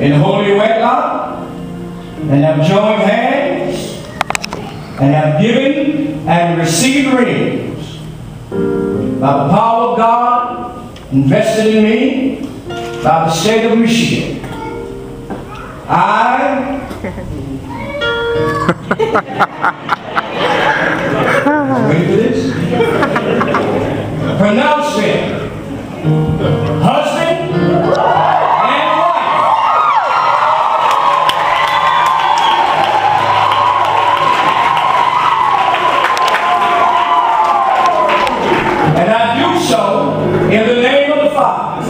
in holy wedlock, and have joined hands, and have given and received rings by the power of God invested in me by the state of Michigan. I Ready for this? Pronounce it. Husband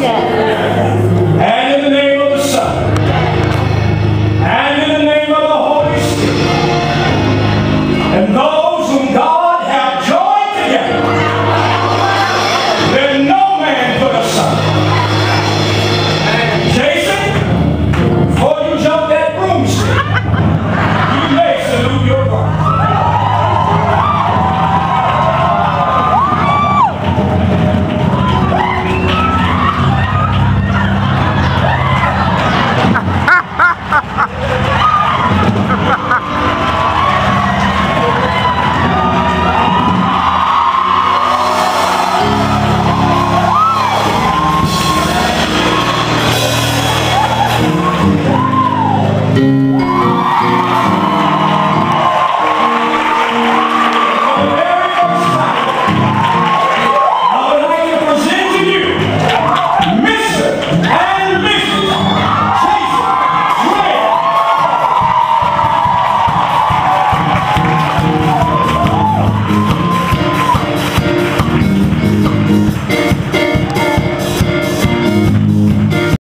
谢谢。Música